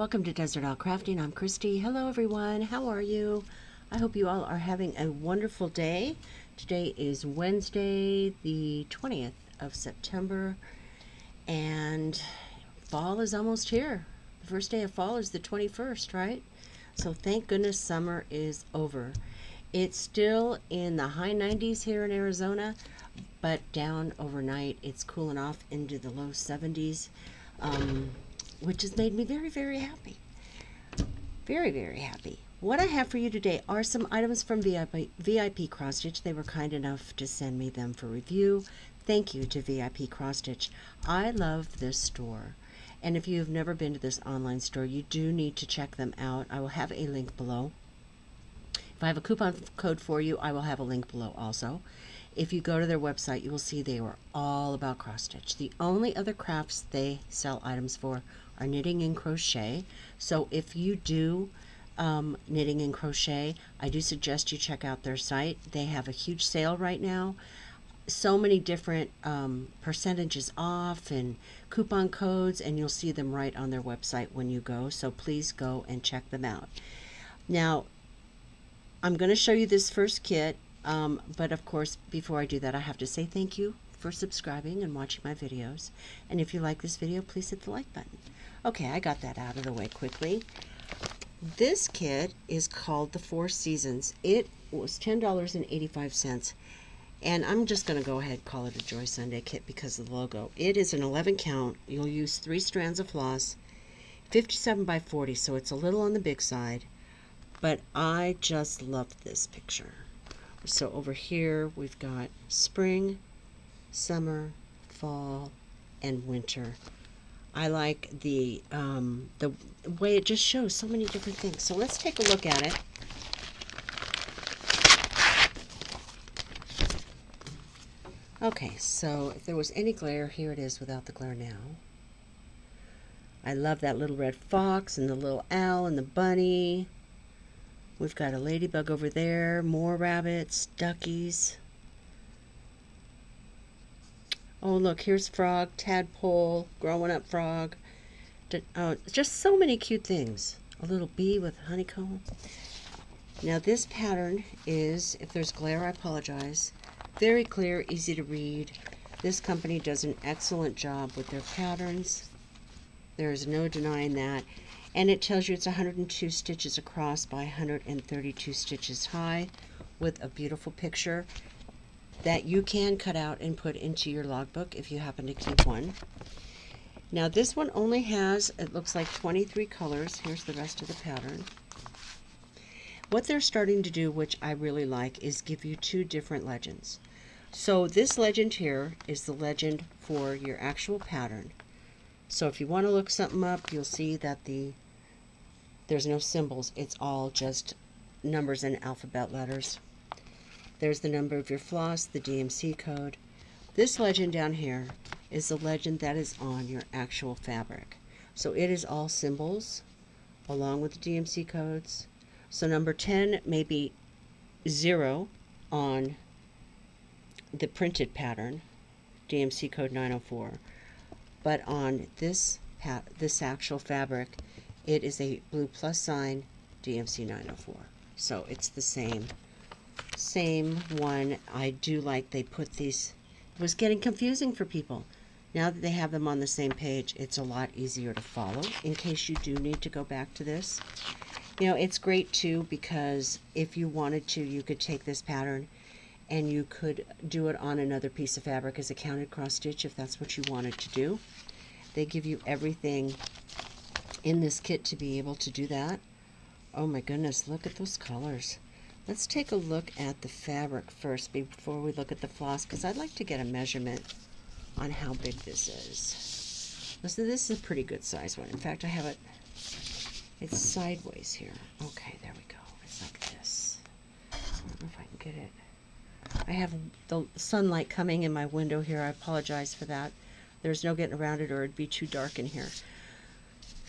Welcome to Desert Owl Crafting. I'm Christy. Hello, everyone. How are you? I hope you all are having a wonderful day. Today is Wednesday, the 20th of September, and fall is almost here. The first day of fall is the 21st, right? So thank goodness summer is over. It's still in the high 90s here in Arizona, but down overnight it's cooling off into the low 70s, um, which has made me very, very happy. Very, very happy. What I have for you today are some items from VIP, VIP Cross Stitch. They were kind enough to send me them for review. Thank you to VIP Cross Stitch. I love this store. And if you've never been to this online store, you do need to check them out. I will have a link below. If I have a coupon code for you, I will have a link below also. If you go to their website, you will see they are all about cross stitch. The only other crafts they sell items for are knitting and crochet. So if you do um, knitting and crochet, I do suggest you check out their site. They have a huge sale right now. So many different um, percentages off and coupon codes, and you'll see them right on their website when you go. So please go and check them out. Now, I'm going to show you this first kit, um, but of course, before I do that, I have to say thank you for subscribing and watching my videos. And if you like this video, please hit the like button. Okay, I got that out of the way quickly. This kit is called the Four Seasons. It was $10.85 and I'm just going to go ahead and call it a Joy Sunday kit because of the logo. It is an 11 count. You'll use three strands of floss, 57 by 40, so it's a little on the big side. But I just love this picture. So over here we've got spring, summer, fall, and winter. I like the um, the way it just shows so many different things. So let's take a look at it. Okay, so if there was any glare, here it is without the glare now. I love that little red fox and the little owl and the bunny. We've got a ladybug over there, more rabbits, duckies. Oh, look, here's frog, tadpole, growing up frog. Oh, just so many cute things. A little bee with honeycomb. Now this pattern is, if there's glare, I apologize. Very clear, easy to read. This company does an excellent job with their patterns. There is no denying that. And it tells you it's 102 stitches across by 132 stitches high with a beautiful picture that you can cut out and put into your logbook if you happen to keep one. Now this one only has, it looks like 23 colors. Here's the rest of the pattern. What they're starting to do, which I really like, is give you two different legends. So this legend here is the legend for your actual pattern. So if you want to look something up, you'll see that the there's no symbols. It's all just numbers and alphabet letters. There's the number of your floss, the DMC code. This legend down here is the legend that is on your actual fabric. So it is all symbols along with the DMC codes. So number 10 may be 0 on the printed pattern, DMC code 904. But on this this actual fabric, it is a blue plus sign DMC 904. So it's the same same one. I do like they put these. It was getting confusing for people. Now that they have them on the same page, it's a lot easier to follow in case you do need to go back to this. You know, it's great too because if you wanted to, you could take this pattern and you could do it on another piece of fabric as a counted cross stitch if that's what you wanted to do. They give you everything in this kit to be able to do that. Oh my goodness, look at those colors. Let's take a look at the fabric first before we look at the floss because I'd like to get a measurement on how big this is. Listen, this is a pretty good size one. In fact, I have it, it's sideways here. Okay, there we go. It's like this. I don't know if I can get it. I have the sunlight coming in my window here. I apologize for that. There's no getting around it or it'd be too dark in here.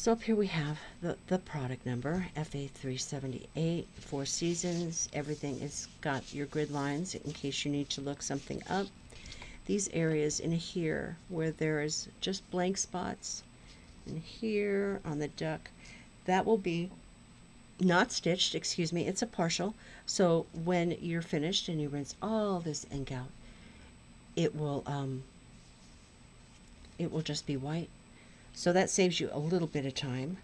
So up here we have the, the product number, FA378, Four Seasons. Everything is got your grid lines in case you need to look something up. These areas in here where there is just blank spots, and here on the duck, that will be not stitched, excuse me, it's a partial. So when you're finished and you rinse all this ink out, it will um, it will just be white. So that saves you a little bit of time.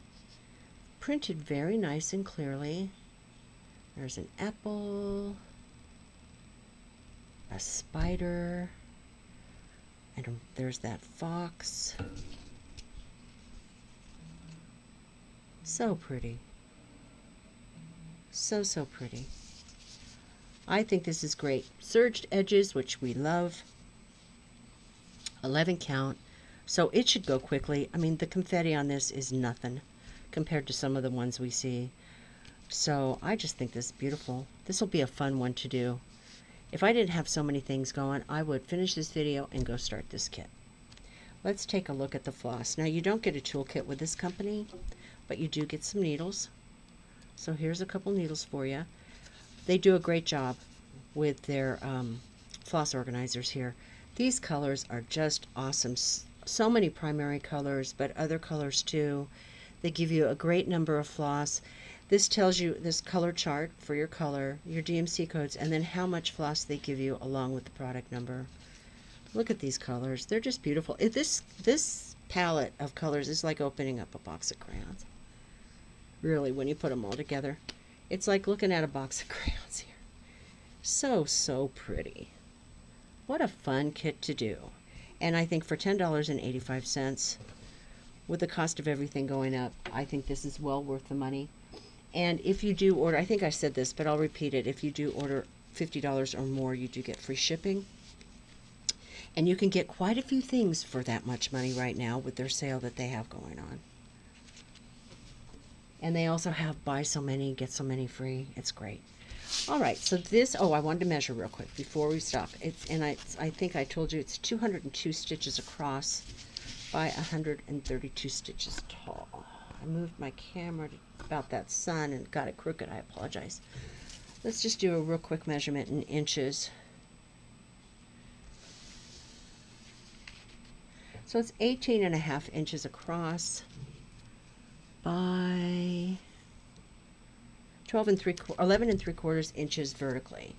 Printed very nice and clearly. There's an apple, a spider, and there's that fox. So pretty. So, so pretty. I think this is great. Serged edges, which we love. 11 count. So it should go quickly. I mean, the confetti on this is nothing compared to some of the ones we see. So I just think this is beautiful. This will be a fun one to do. If I didn't have so many things going, I would finish this video and go start this kit. Let's take a look at the floss. Now you don't get a toolkit with this company, but you do get some needles. So here's a couple needles for you. They do a great job with their um, floss organizers here. These colors are just awesome. So many primary colors, but other colors too. They give you a great number of floss. This tells you this color chart for your color, your DMC codes, and then how much floss they give you along with the product number. Look at these colors. They're just beautiful. If this this palette of colors is like opening up a box of crayons. Really, when you put them all together. It's like looking at a box of crayons here. So, so pretty. What a fun kit to do. And I think for $10.85, with the cost of everything going up, I think this is well worth the money. And if you do order, I think I said this, but I'll repeat it. If you do order $50 or more, you do get free shipping. And you can get quite a few things for that much money right now with their sale that they have going on. And they also have buy so many, get so many free. It's great. All right, so this, oh, I wanted to measure real quick before we stop. It's And I, I think I told you it's 202 stitches across by 132 stitches tall. I moved my camera about that sun and got it crooked. I apologize. Let's just do a real quick measurement in inches. So it's 18 and a half inches across by 12 and 3 11 and 3 quarters inches vertically.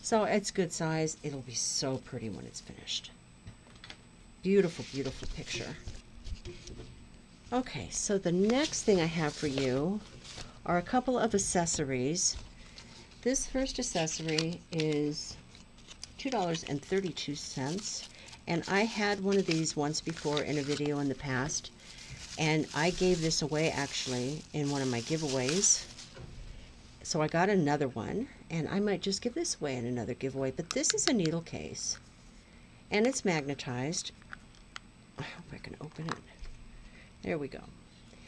So it's good size. It'll be so pretty when it's finished. Beautiful, beautiful picture. Okay, so the next thing I have for you are a couple of accessories. This first accessory is $2.32 and I had one of these once before in a video in the past and I gave this away actually in one of my giveaways so I got another one and I might just give this away in another giveaway but this is a needle case and it's magnetized I hope I can open it there we go.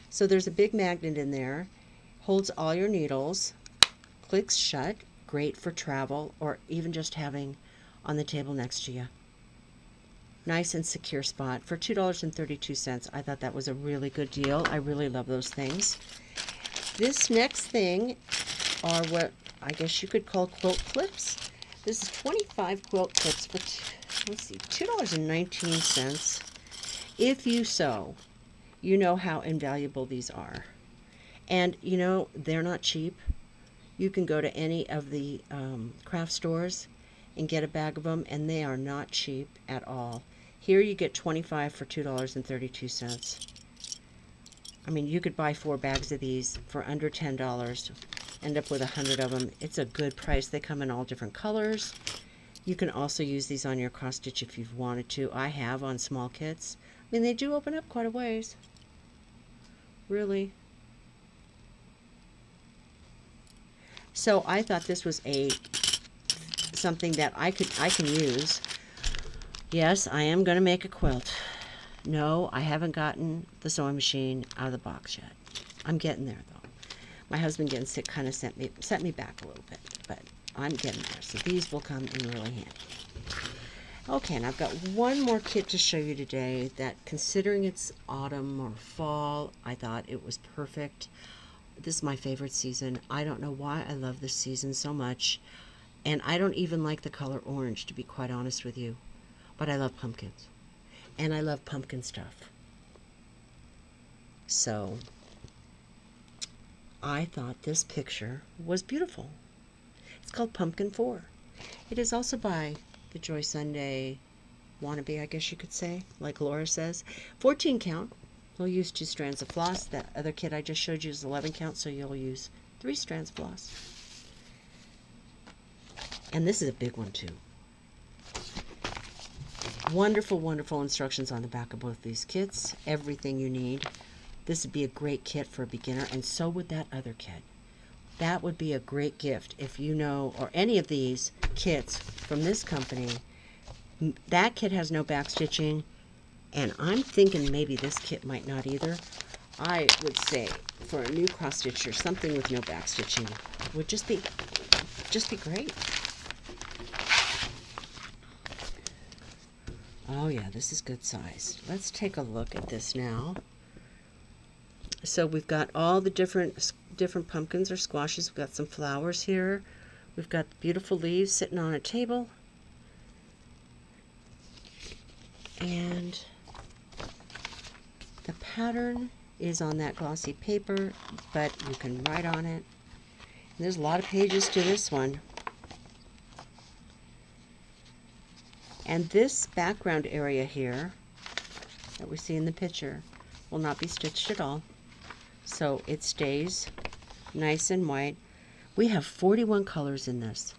So there's a big magnet in there, holds all your needles, clicks shut, great for travel or even just having on the table next to you. Nice and secure spot for $2.32. I thought that was a really good deal. I really love those things. This next thing are what I guess you could call quilt clips. This is 25 quilt clips for, let's see, $2.19 if you sew you know how invaluable these are. And you know, they're not cheap. You can go to any of the um, craft stores and get a bag of them, and they are not cheap at all. Here you get 25 for $2.32. I mean, you could buy four bags of these for under $10. End up with a hundred of them. It's a good price. They come in all different colors. You can also use these on your cross stitch if you've wanted to. I have on small kits. I mean, they do open up quite a ways. Really? So I thought this was a something that I could I can use. Yes, I am going to make a quilt. No, I haven't gotten the sewing machine out of the box yet. I'm getting there though. My husband getting sick kind of sent me sent me back a little bit, but I'm getting there. So these will come in really handy. Okay, and I've got one more kit to show you today that considering it's autumn or fall, I thought it was perfect. This is my favorite season. I don't know why I love this season so much. And I don't even like the color orange, to be quite honest with you. But I love pumpkins. And I love pumpkin stuff. So, I thought this picture was beautiful. It's called Pumpkin 4. It is also by the Joy Sunday wannabe, I guess you could say, like Laura says. 14 count. We'll use two strands of floss. That other kit I just showed you is 11 count, so you'll use three strands of floss. And this is a big one too. Wonderful, wonderful instructions on the back of both these kits. Everything you need. This would be a great kit for a beginner, and so would that other kit. That would be a great gift if you know, or any of these kits from this company. That kit has no back stitching, and I'm thinking maybe this kit might not either. I would say for a new cross stitcher, something with no back stitching would just be, just be great. Oh yeah, this is good size. Let's take a look at this now. So we've got all the different different pumpkins or squashes. We've got some flowers here. We've got beautiful leaves sitting on a table. And the pattern is on that glossy paper, but you can write on it. And there's a lot of pages to this one. And this background area here that we see in the picture will not be stitched at all. So it stays nice and white. We have 41 colors in this.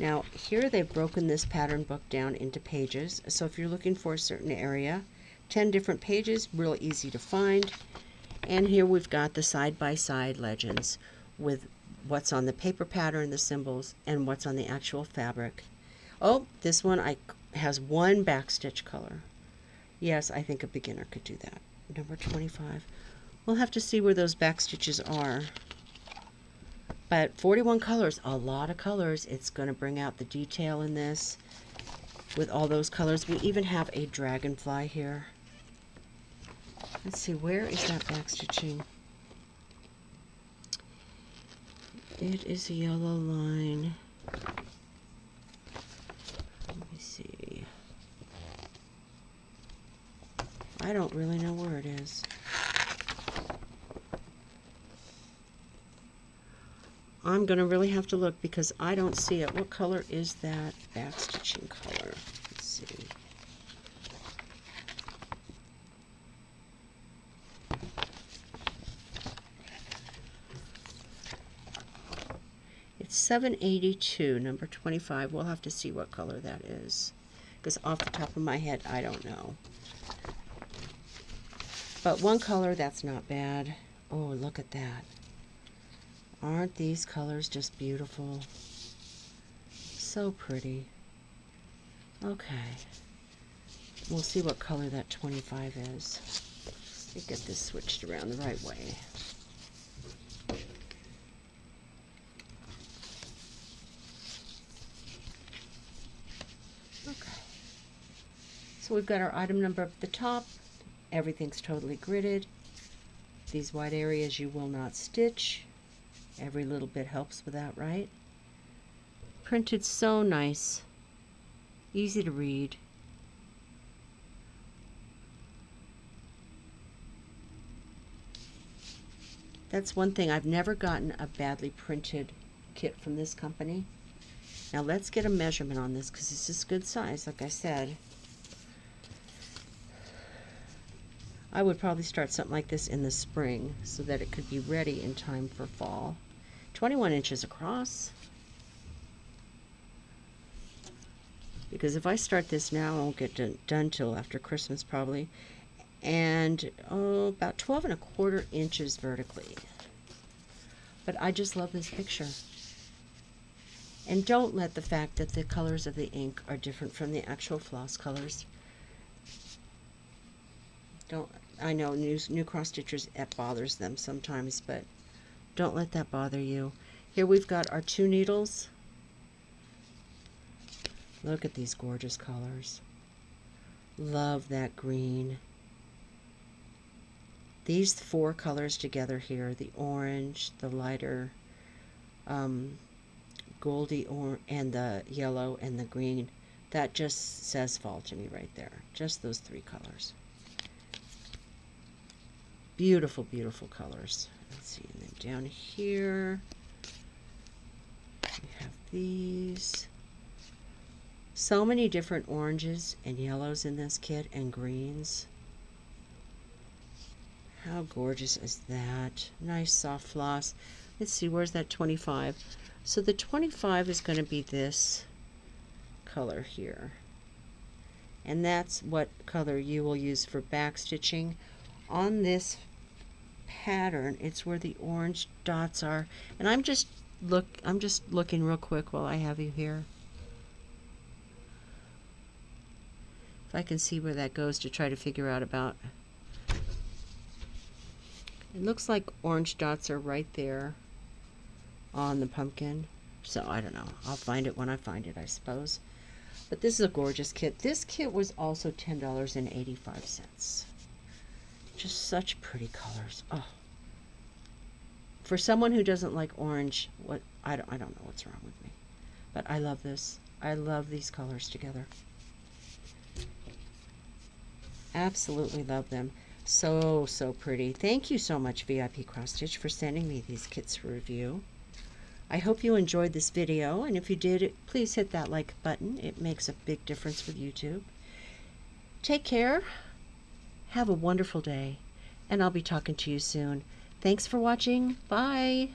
Now here they've broken this pattern book down into pages. So if you're looking for a certain area, 10 different pages, real easy to find. And here we've got the side-by-side -side legends with what's on the paper pattern, the symbols, and what's on the actual fabric. Oh, this one I has one backstitch color. Yes, I think a beginner could do that. Number 25. We'll have to see where those back stitches are. But 41 colors, a lot of colors. It's going to bring out the detail in this with all those colors. We even have a dragonfly here. Let's see, where is that back stitching? It is a yellow line. Let me see. I don't really know where it is. I'm going to really have to look because I don't see it. What color is that backstitching color? Let's see. It's 782, number 25. We'll have to see what color that is. Because off the top of my head, I don't know. But one color, that's not bad. Oh, look at that. Aren't these colors just beautiful? So pretty. Okay. We'll see what color that 25 is. Let me get this switched around the right way. Okay. So we've got our item number up at the top, Everything's totally gridded. These white areas you will not stitch. Every little bit helps with that, right? Printed so nice. Easy to read. That's one thing. I've never gotten a badly printed kit from this company. Now let's get a measurement on this because this is good size, like I said. I would probably start something like this in the spring so that it could be ready in time for fall. 21 inches across. Because if I start this now, I won't get done, done till after Christmas probably. And oh, about 12 and a quarter inches vertically. But I just love this picture. And don't let the fact that the colors of the ink are different from the actual floss colors don't I know new new cross stitchers it bothers them sometimes, but don't let that bother you. Here we've got our two needles. Look at these gorgeous colors. Love that green. These four colors together here, the orange, the lighter um, goldy or and the yellow and the green, that just says fall to me right there. Just those three colors. Beautiful, beautiful colors. Let's see, and then down here, we have these. So many different oranges and yellows in this kit and greens. How gorgeous is that? Nice soft floss. Let's see, where's that 25? So the 25 is going to be this color here. And that's what color you will use for back stitching. On this pattern, it's where the orange dots are. And I'm just look I'm just looking real quick while I have you here. If I can see where that goes to try to figure out about it looks like orange dots are right there on the pumpkin. So I don't know. I'll find it when I find it, I suppose. But this is a gorgeous kit. This kit was also $10.85. Just such pretty colors. Oh. For someone who doesn't like orange, what I don't I don't know what's wrong with me. But I love this. I love these colors together. Absolutely love them. So, so pretty. Thank you so much, VIP Cross Stitch, for sending me these kits for review. I hope you enjoyed this video, and if you did, please hit that like button. It makes a big difference with YouTube. Take care. Have a wonderful day, and I'll be talking to you soon. Thanks for watching. Bye.